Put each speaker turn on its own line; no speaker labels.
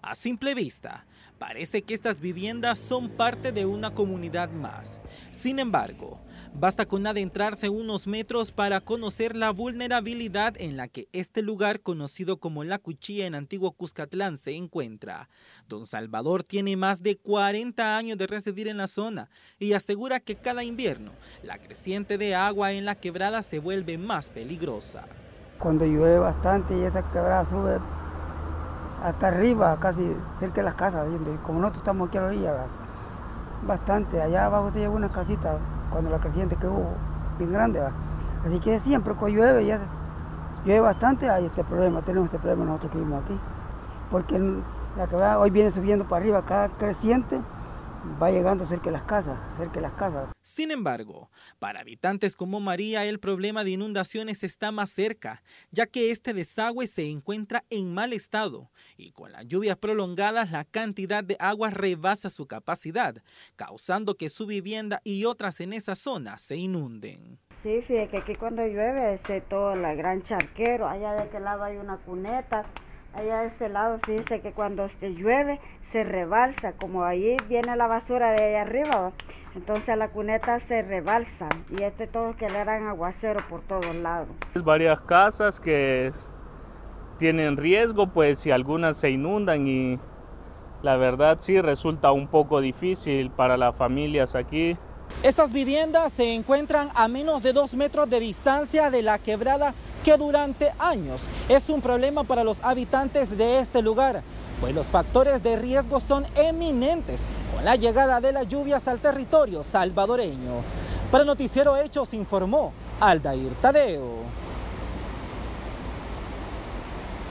A simple vista, parece que estas viviendas son parte de una comunidad más. Sin embargo, basta con adentrarse unos metros para conocer la vulnerabilidad en la que este lugar conocido como La Cuchilla en Antiguo Cuscatlán se encuentra. Don Salvador tiene más de 40 años de residir en la zona y asegura que cada invierno la creciente de agua en la quebrada se vuelve más peligrosa.
Cuando llueve bastante y esa quebrada sube hasta arriba, casi cerca de las casas, como nosotros estamos aquí a la orilla, bastante, allá abajo se lleva una casita cuando la creciente que hubo, bien grande, así que siempre cuando llueve, ya llueve bastante, hay este problema, tenemos este problema nosotros que vivimos aquí, porque la quebrada hoy viene subiendo para arriba cada creciente, va llegando cerca de las casas, cerca de las casas.
Sin embargo, para habitantes como María el problema de inundaciones está más cerca, ya que este desagüe se encuentra en mal estado y con las lluvias prolongadas la cantidad de agua rebasa su capacidad, causando que su vivienda y otras en esa zona se inunden.
Sí, fíjate que aquí cuando llueve es todo el gran charquero, allá de aquel lado hay una cuneta, Allá de ese lado, fíjese que cuando se llueve se rebalsa, como ahí viene la basura de allá arriba, entonces la cuneta se rebalsa y este todo que le harán aguacero por todos lados.
Varias casas que tienen riesgo, pues si algunas se inundan y la verdad sí resulta un poco difícil para las familias aquí.
Estas viviendas se encuentran a menos de dos metros de distancia de la quebrada que durante años es un problema para los habitantes de este lugar, pues los factores de riesgo son eminentes con la llegada de las lluvias al territorio salvadoreño. Para Noticiero Hechos informó Aldair Tadeo.